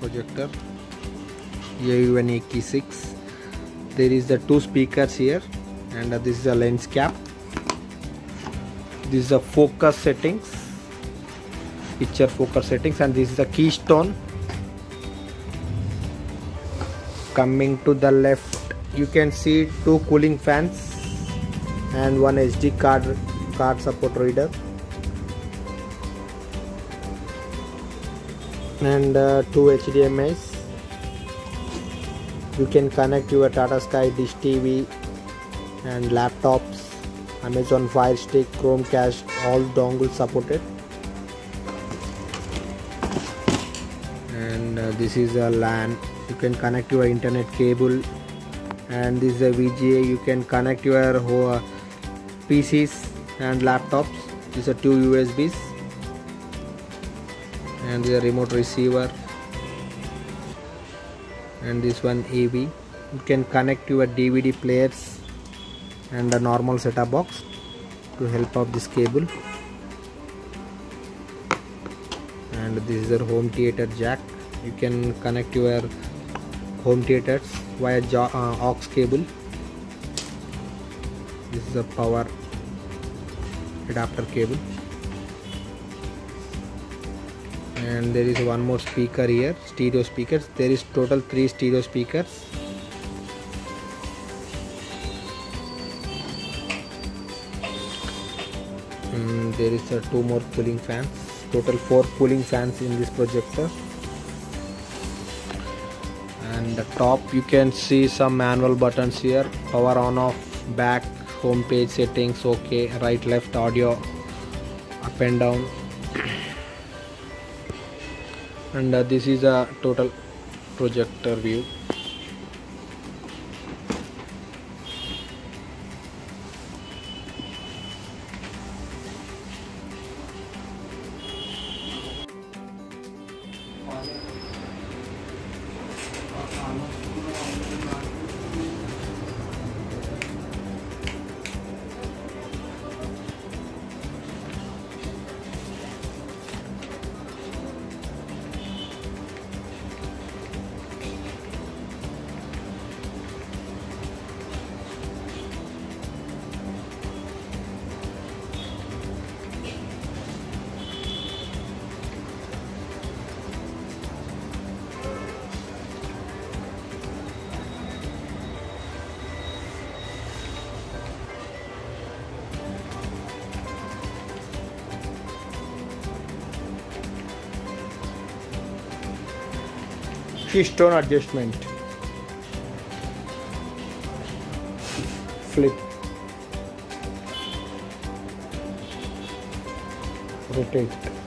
projector. AU186 there is the two speakers here and uh, this is a lens cap. This is the focus settings picture focus settings and this is the keystone. Coming to the left you can see two cooling fans and one SD card card support reader and uh, two HDMI's you can connect your Tata Sky Dish TV and laptops Amazon Fire Stick Chromecast all dongles supported. And uh, this is a LAN. You can connect your internet cable. And this is a VGA you can connect your uh, PCs and laptops. These are two USBs and the remote receiver and this one AV you can connect your DVD players and a normal setup box to help out this cable. And this is your home theater jack. You can connect your home theaters via uh, aux cable. This is a power adapter cable and there is one more speaker here stereo speakers. There is total three stereo speakers. And there is uh, two more cooling fans. Total four cooling fans in this projector. And the top you can see some manual buttons here. Power on off back home page settings okay. Right left audio up and down and uh, this is a total projector view keystone adjustment. Flip. Rotate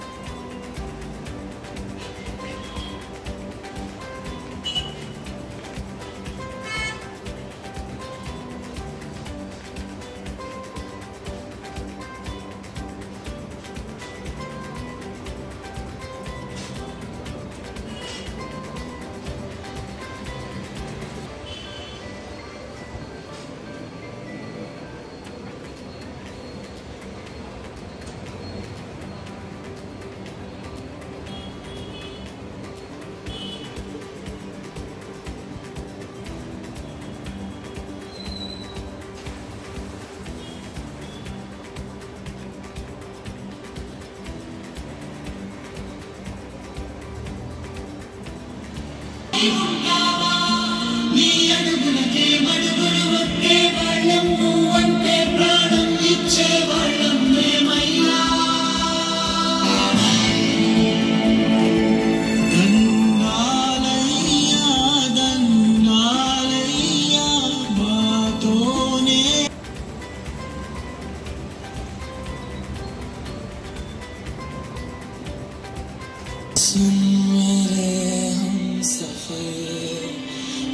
నీ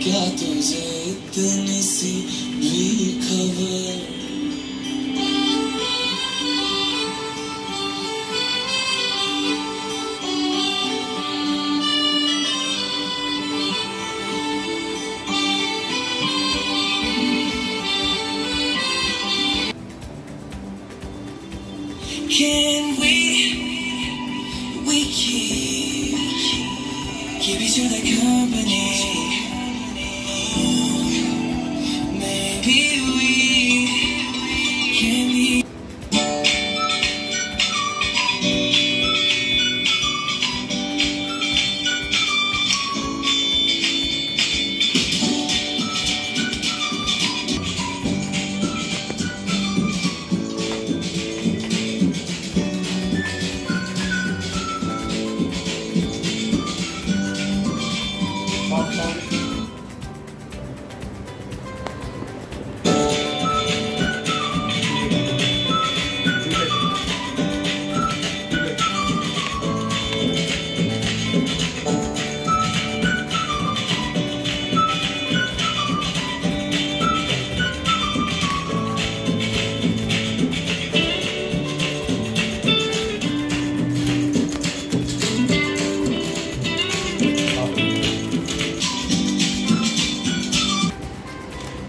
Yatacak denizi bir kavur Yeah.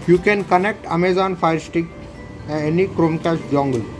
You can connect Amazon Fire Stick uh, any Chromecast dongle.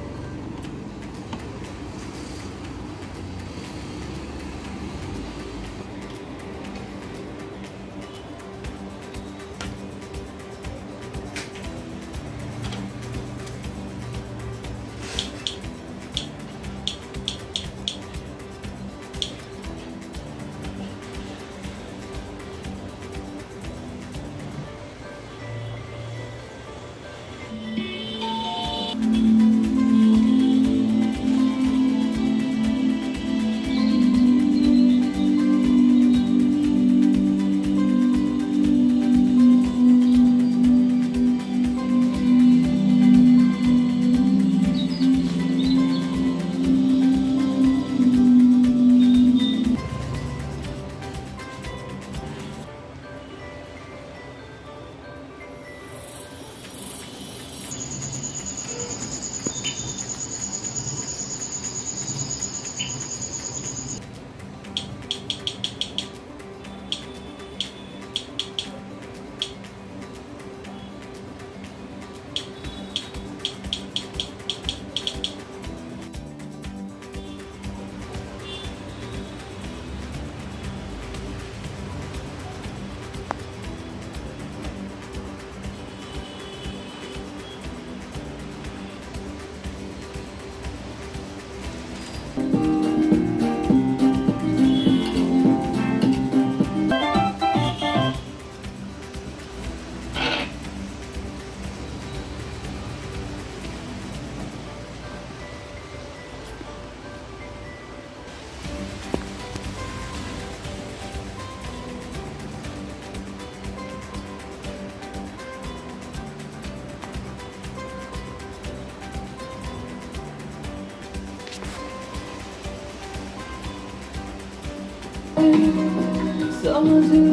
Vamos